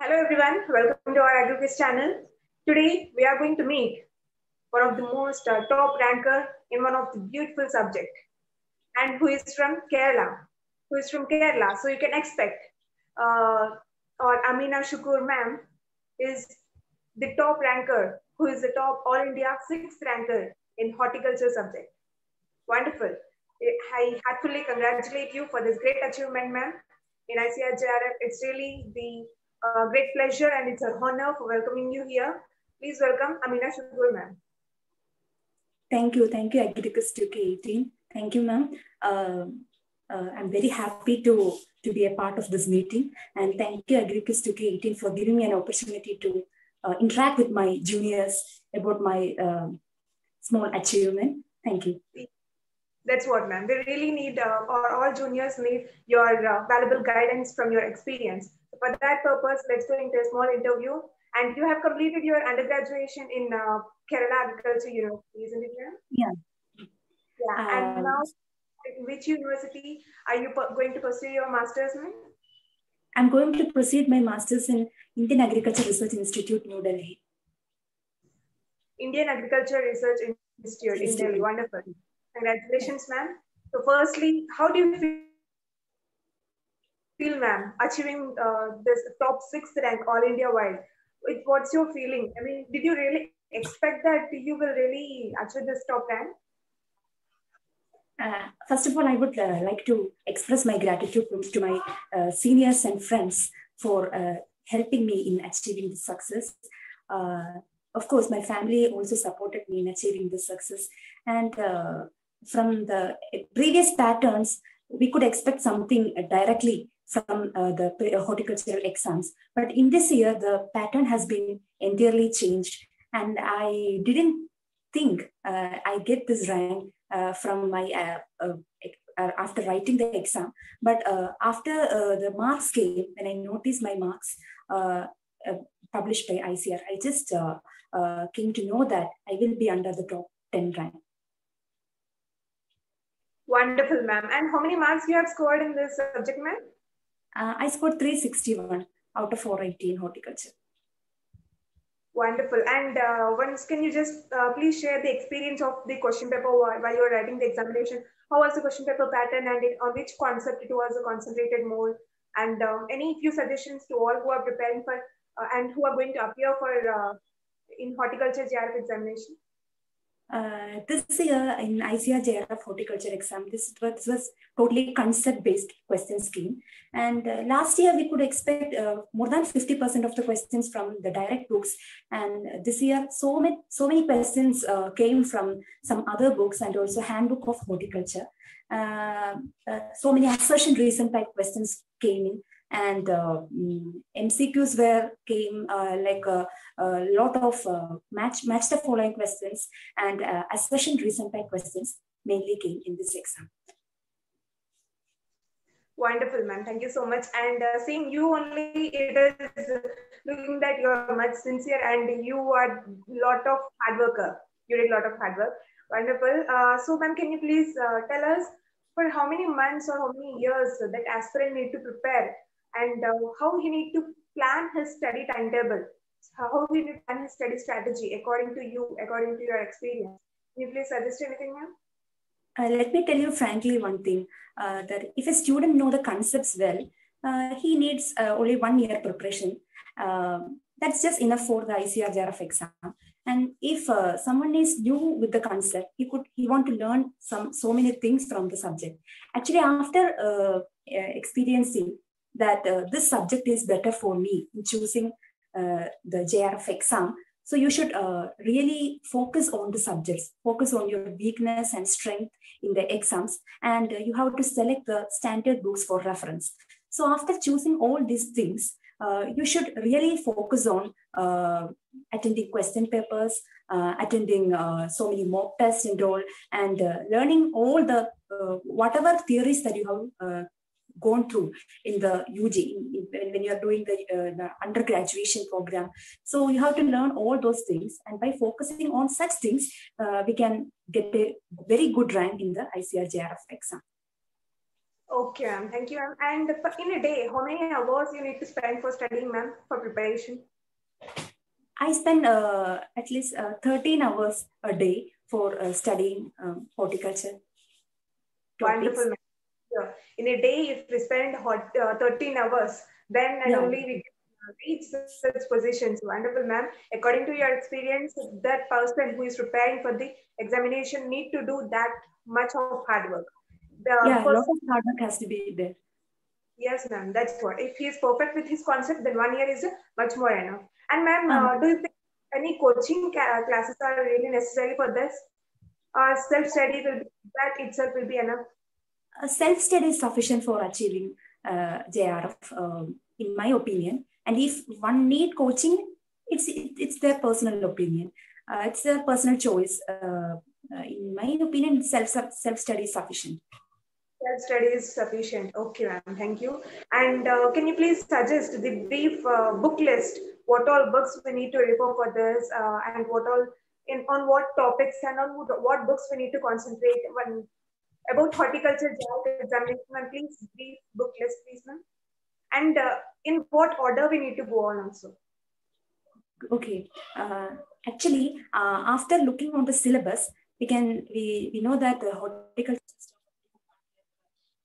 Hello everyone, welcome to our AgriQuiz channel. Today we are going to meet one of the most uh, top ranker in one of the beautiful subject and who is from Kerala. Who is from Kerala. So you can expect uh, or Amina Shukoor ma'am is the top ranker who is the top All India sixth ranker in horticulture subject. Wonderful. I heartfully congratulate you for this great achievement, ma'am. In ICAR JRF, it's really the uh, great pleasure and it's an honor for welcoming you here. Please welcome Amina Shukoor, ma'am. Thank you. Thank you, AgriQuiz 2K18. Thank you, ma'am. Uh, uh, I'm very happy to, to be a part of this meeting. And thank you, AgriQuiz 2K18, for giving me an opportunity to uh, interact with my juniors about my um, small achievement. Thank you. That's what, ma'am. We really need, uh, or all juniors need your uh, valuable guidance from your experience. For that purpose, let's go into a small interview. And you have completed your undergraduation in uh, Kerala Agriculture University, isn't it, ma'am? Yeah. Yeah. and Um, now, which university are you going to pursue your master's, ma'am? I'm going to proceed my master's in Indian Agriculture Research Institute, New Delhi. Indian Agriculture Research Institute in Institute. Delhi. Wonderful. Congratulations, ma'am. So, firstly, how do you feel, ma'am, achieving uh, this top sixth rank all India wide? What's your feeling? I mean, did you really expect that you will really achieve this top rank? Uh, first of all, I would uh, like to express my gratitude to, to my uh, seniors and friends for uh, helping me in achieving this success. Uh, of course, my family also supported me in achieving this success. And uh, from the previous patterns, we could expect something directly from uh, the horticultural exams. But in this year, the pattern has been entirely changed. And I didn't think uh, I get this rank uh, from my uh, uh, uh, after writing the exam. But uh, after uh, the marks came, when I noticed my marks uh, uh, published by ICAR, I just uh, uh, came to know that I will be under the top 10 rank. Wonderful, ma'am. And how many marks you have scored in this subject, ma'am? Uh, I scored 361 out of 480 in horticulture. Wonderful. And uh, once, can you just uh, please share the experience of the question paper while, while you were writing the examination? How was the question paper pattern and it, on which concept it was concentrated more? And um, any few suggestions to all who are preparing for uh, and who are going to appear for uh, in horticulture JRF examination? Uh, this year in ICAR JRF horticulture exam, this was, this was totally concept-based question scheme. And uh, last year we could expect uh, more than 50% of the questions from the direct books. And this year, so many, so many questions uh, came from some other books and also handbook of horticulture. Uh, uh, so many assertion reason type questions came in and uh, mm, MCQs were came uh, like a, a lot of uh, match match the following questions and uh, assertion reason type questions mainly came in this exam. Wonderful, ma'am. Thank you so much. And uh, seeing you only, it is looking that you are much sincere and you are a lot of hard worker. You did a lot of hard work. Wonderful. Uh, so, ma'am, can you please uh, tell us for how many months or how many years that aspirant need to prepare and uh, how he need to plan his study timetable? How he need to plan his study strategy according to you, according to your experience? Can you please suggest anything, ma'am? Uh, let me tell you frankly one thing uh, that if a student know the concepts well, uh, he needs uh, only one year preparation. Um, that's just enough for the ICAR JRF exam. And if uh, someone is new with the concept, he could he want to learn some so many things from the subject. Actually, after uh, uh, experiencing that uh, this subject is better for me in choosing uh, the JRF exam, so you should uh, really focus on the subjects, focus on your weakness and strength in the exams, and uh, you have to select the standard books for reference. So after choosing all these things, uh, you should really focus on uh, attending question papers, attending so many mock tests and all, and learning all the whatever theories that you have gone through in the UG when, you are doing the, uh, the undergraduation program. So you have to learn all those things, and by focusing on such things, uh, we can get a very good rank in the ICAR JRF exam. Okay, ma'am. Thank you, ma'am. And in a day, how many hours you need to spend for studying, ma'am, for preparation? I spend uh, at least uh, 13 hours a day for uh, studying um, horticulture. Wonderful, ma'am. In a day, if we spend hot, uh, 13 hours, then and yeah. only we can reach such positions. Wonderful, ma'am. According to your experience, that person who is preparing for the examination need to do that much of hard work. The yeah, lot of hard work has to be there. Yes, ma'am. That's what. If he is perfect with his concept, then one year is much more enough. And ma'am, uh, do you think any coaching classes are really necessary for this? Or self-study will be, that itself will be enough? Self-study is sufficient for achieving uh, JRF, um, in my opinion. And if one need coaching, it's it's their personal opinion. Uh, it's their personal choice. Uh, uh, in my opinion, self self study is sufficient. Self study is sufficient. Okay, ma'am. Thank you. And uh, can you please suggest the brief uh, book list? What all books we need to refer for this, and what all in on what topics and on what books we need to concentrate when about horticulture examination. Ma'am, please brief book list, please, ma'am. And uh, in what order we need to go on also. Okay. Uh, actually, after looking on the syllabus, we can we, we know that the horticulture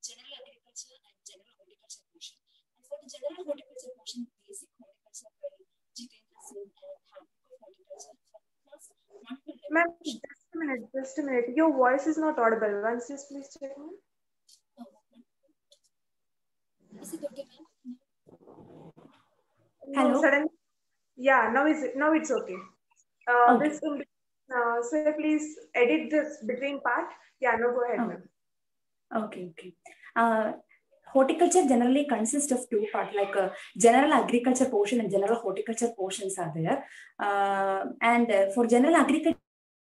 general agriculture and general horticulture portion, And for the general horticulture portion, basic horticulture Jitendra Singh and Ma'am, minute, just a minute. Your voice is not audible. Once just please check. Is it okay? Hello. suddenly, yeah, now is it, now it's okay. Uh, okay. This will be, uh, so please edit this between part. Yeah, no, go ahead, oh. ma'am. Okay, okay. Uh, horticulture generally consists of two parts, like a uh, general agriculture portion and general horticulture portions are there. Uh, and uh, for general agriculture,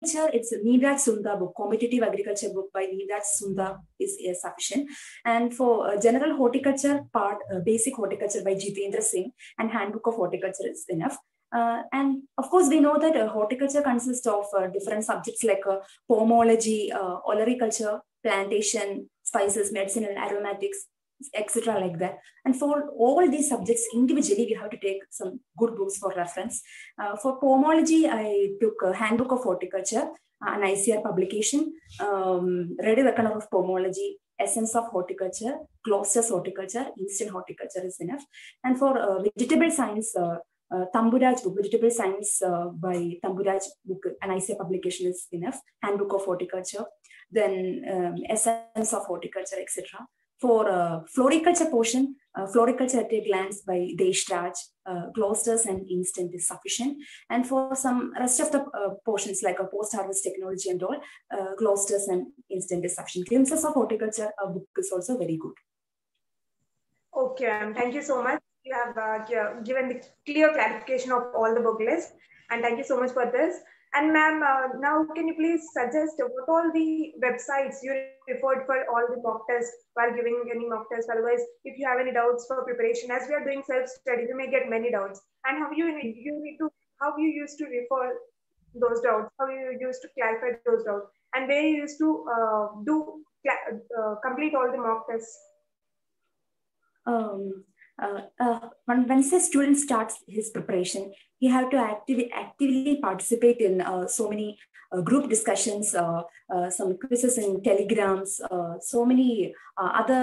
it's Neeraj Sunda book, competitive agriculture book by Neeraj Sunda is, is sufficient. And for uh, general horticulture part, uh, basic horticulture by Jitendra Singh and handbook of horticulture is enough. Uh, and of course, we know that uh, horticulture consists of uh, different subjects like uh, pomology, olericulture, plantation, spices, medicinal aromatics, etc. like that. And for all these subjects individually, we have to take some good books for reference. Uh, for pomology, I took a Handbook of Horticulture, an ICAR publication, um, read a record of pomology, Essence of Horticulture, Gloucester's Horticulture, Eastern Horticulture is enough. And for uh, vegetable science, uh, uh, Thamburaj book, Vegetable Science uh, by Thamburaj book, an ICAR publication is enough. Handbook of Horticulture, then um, Essence of Horticulture, etc. For uh, floriculture portion, uh, floriculture at a glance by Deshraj, uh, Gloucester's and Instant is sufficient. And for some rest of the uh, portions like a post-harvest technology and all, uh, Gloucester's and Instant is sufficient. Glimpses of horticulture uh, book is also very good. Okay, thank you so much. You have uh, given the clear clarification of all the book list. And thank you so much for this. And ma'am, uh, now can you please suggest what all the websites you referred for all the mock tests while giving any mock test? Otherwise, if you have any doubts for preparation, as we are doing self-study, you may get many doubts. And how you you need to, how you used to refer those doubts, how you used to clarify those doubts, and where you used to uh, do uh, complete all the mock tests. Um, uh, uh, once a student starts his preparation, he have to actively actively participate in uh, so many uh, group discussions, uh, uh, some quizzes and telegrams, so many other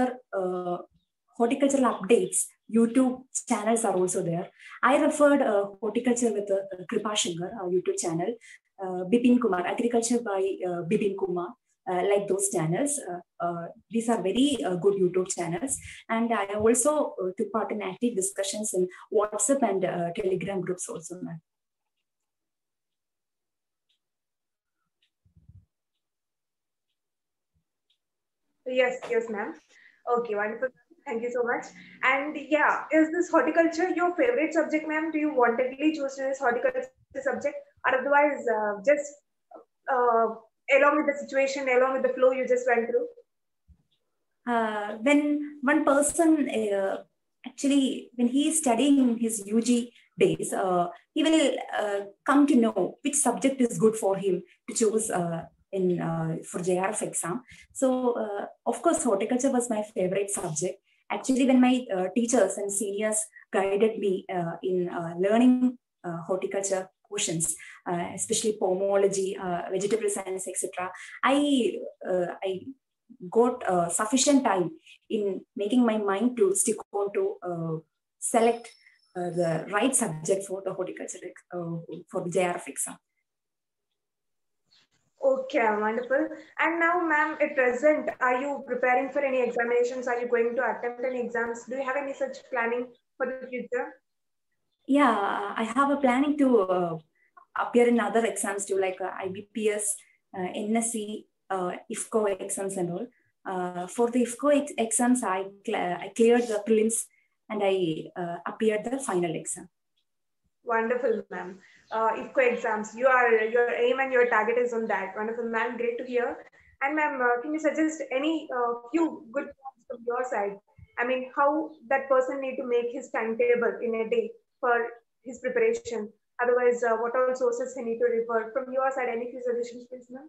horticultural updates. YouTube channels are also there. I referred horticulture with uh, Kripa Shankar, YouTube channel, Bipin Kumar, agriculture by Bipin Kumar uh, like those channels. Uh, uh, these are very good YouTube channels. And I also took part in active discussions in WhatsApp and Telegram groups also. Ma'am. Yes, yes, ma'am. Okay, wonderful. Thank you so much. And yeah, is this horticulture your favorite subject, ma'am? Do you wantedly choose this horticulture subject, or otherwise uh, just uh, along with the situation, along with the flow you just went through? Uh, when one person uh, actually, when he is studying his UG days, uh, he will uh, come to know which subject is good for him to choose uh, in uh, for JRF exam. So of course, horticulture was my favorite subject. Actually, when my teachers and seniors guided me in learning horticulture portions, uh, especially pomology, uh, vegetable science, etc., I uh, I got sufficient time in making my mind to stick on to select the right subject for the horticulture for the JRF exam. Okay, wonderful. And now, ma'am, at present, are you preparing for any examinations? Are you going to attempt any exams? Do you have any such planning for the future? Yeah, I have a planning to uh, appear in other exams too, like uh, IBPS, uh, NSC, uh, IFFCO exams and all. Uh, for the IFFCO ex exams, I, cl I cleared the prelims and I uh, appeared the final exam. Wonderful, ma'am uh, IFFCO exams. You are your aim and your target is on that. Wonderful, ma'am. Great to hear. And ma'am, uh, can you suggest any few good points from your side? I mean, how that person need to make his timetable in a day for his preparation. Otherwise, uh, what all sources he need to refer from your side? Any few suggestions, please, ma'am?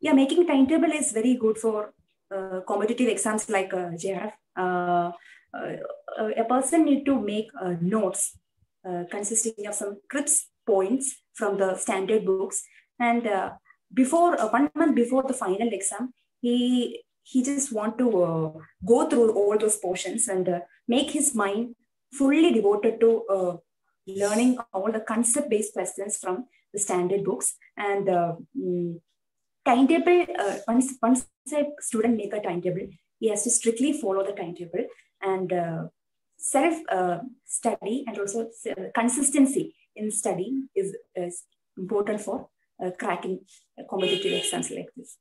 Yeah, making timetable is very good for uh, competitive exams like uh, JRF. Uh, uh, a person need to make notes uh, consisting of some CRIPS points from the standard books. And uh, before uh, one month before the final exam, he he just want to uh, go through all those portions and uh, make his mind fully devoted to uh, learning all the concept-based questions from the standard books and mm, timetable. once once a student make a timetable, he has to strictly follow the timetable and self uh, study and also consistency in study is, is important for uh, cracking competitive exams like this.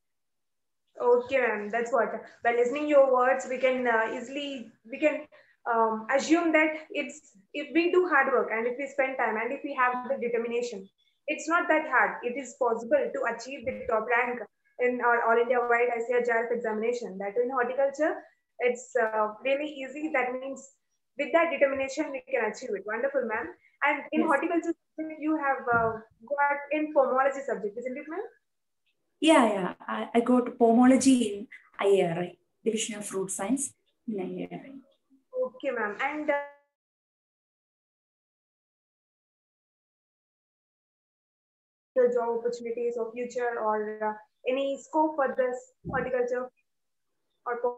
Okay, ma'am. That's what. By listening your words, we can uh, easily we can um, assume that it's if we do hard work and if we spend time and if we have the determination, it's not that hard. It is possible to achieve the top rank in our all India wide ICAR JRF examination. That in horticulture, it's uh, really easy. That means with that determination, we can achieve it. Wonderful, ma'am. And in yes. horticulture, you have uh, got in pomology subject, isn't it, ma'am? Yeah, yeah. I, I got pomology in IARI, Division of Fruit Science in IARI. Okay, ma'am. And uh, the job opportunities or future or uh, any scope for this horticulture or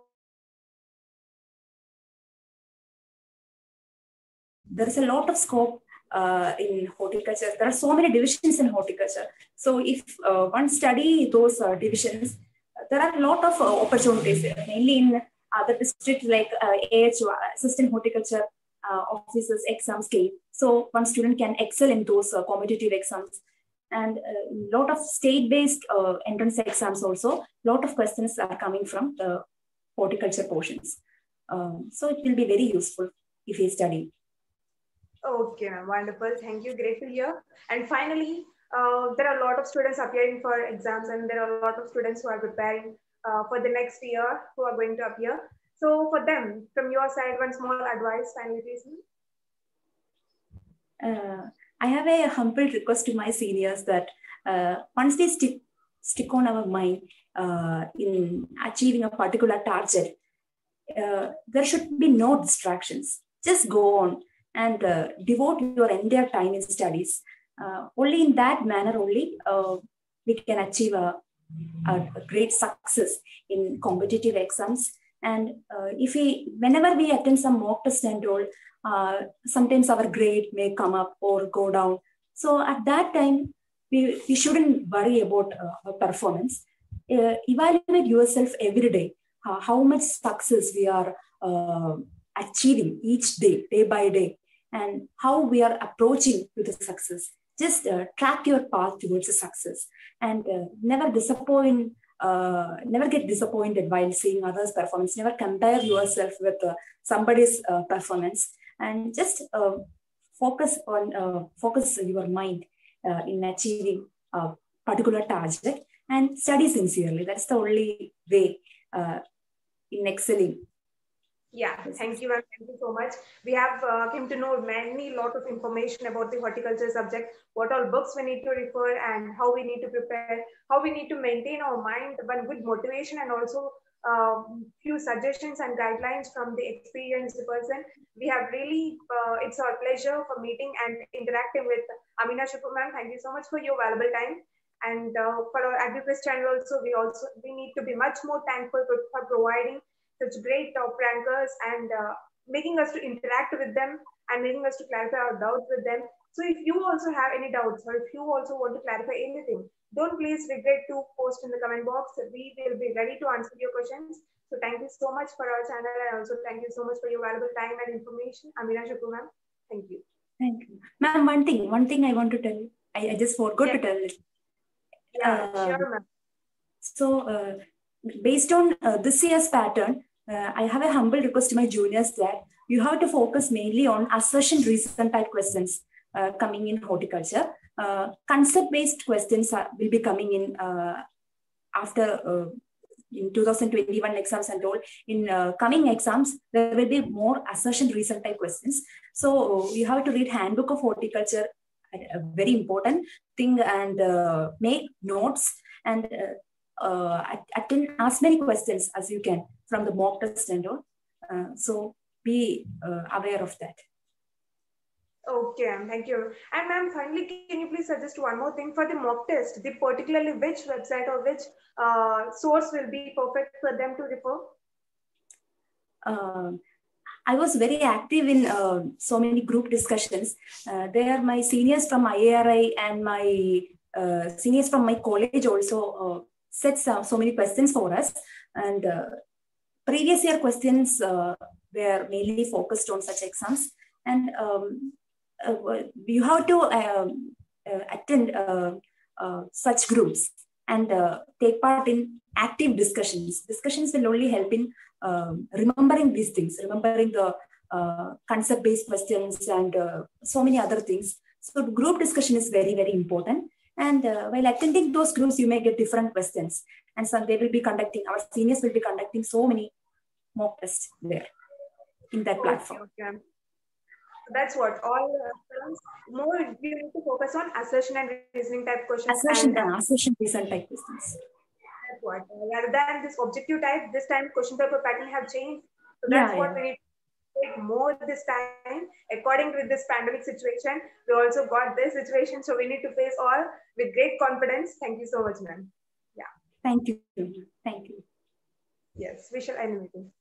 there is a lot of scope uh, in horticulture. There are so many divisions in horticulture. So if uh, one study those uh, divisions, there are a lot of uh, opportunities, mainly in other districts like AHO, uh, Assistant Horticulture uh, Officers exam scale. So one student can excel in those competitive exams. And a lot of state-based entrance exams also, a lot of questions are coming from the horticulture portions. Um, so it will be very useful if you study. Okay, wonderful. Thank you. To hear. And finally, uh, there are a lot of students appearing for exams and there are a lot of students who are preparing uh, for the next year who are going to appear. So for them, from your side, one small advice, finally, please. Uh, I have a humble request to my seniors that uh, once they stick, stick on our mind uh, in achieving a particular target, uh, there should be no distractions. Just go on and uh, devote your entire time in studies. Uh, only in that manner only we can achieve a, a, a, great success in competitive exams. And uh, if we, whenever we attend some mock test and all, uh, sometimes our grade may come up or go down. So at that time, we, we shouldn't worry about uh, performance. evaluate yourself every day. how much success we are achieving each day, day by day, and how we are approaching to the success. Just uh, track your path towards success and uh, never disappoint, uh, never get disappointed while seeing others' performance. Never compare yourself with uh, somebody's uh, performance and just uh, focus on focus your mind in achieving a particular target and study sincerely. That's the only way in excelling Yeah, thank you, ma'am. Thank you so much. We have uh, came to know many lot of information about the horticulture subject, what all books we need to refer and how we need to prepare, how we need to maintain our mind, one good motivation and also uh, few suggestions and guidelines from the experienced person. We have really, uh, it's our pleasure for meeting and interacting with Amina Shukoor ma'am. Thank you so much for your valuable time. And uh, for our AgriQuiz channel also, we also, we need to be much more thankful for, for providing such great top rankers and uh, making us to interact with them and making us to clarify our doubts with them. So if you also have any doubts or if you also want to clarify anything, don't please regret to post in the comment box. We will be ready to answer your questions. So thank you so much for our channel and also thank you so much for your valuable time and information. Amina Shukoor ma'am. Thank you. Thank you. Ma'am, one thing, one thing I want to tell you. I, I just forgot yeah. to tell it. Yeah, uh, sure ma'am. So uh, based on uh, this year's pattern, uh, I have a humble request to my juniors that you have to focus mainly on assertion reason type questions uh, coming in horticulture. Uh, concept based questions are, will be coming in uh, after uh, in 2021 exams and all. In uh, coming exams, there will be more assertion reason type questions. So you have to read Handbook of Horticulture, a very important thing, and make notes and attend as many questions as you can from the mock test and all. Uh, so be uh, aware of that. Okay, thank you. And ma'am, finally, can you please suggest one more thing for the mock test? The particularly which website or which uh, source will be perfect for them to refer? Uh, I was very active in uh, so many group discussions. Uh, there, my seniors from IARI and my uh, seniors from my college also uh, set uh, so many questions for us. And previous year questions uh, were mainly focused on such exams. And um, uh, you have to um, uh, attend uh, uh, such groups and take part in active discussions. Discussions will only help in um, remembering these things, remembering the concept-based questions and so many other things. So group discussion is very, very important. And uh, while attending those groups, you may get different questions. And some they will be conducting, our seniors will be conducting so many mock tests there in that platform. Okay. That's what all uh, more you need to focus on assertion and reasoning type questions. Assertion, and, uh, assertion, reason type questions. That's what. Rather than this objective type, this time question paper pattern have changed. So that's yeah, what yeah. we need more this time according to this pandemic situation we also got this situation so we need to face all with great confidence thank you so much ma'am yeah thank you thank you yes we shall end meeting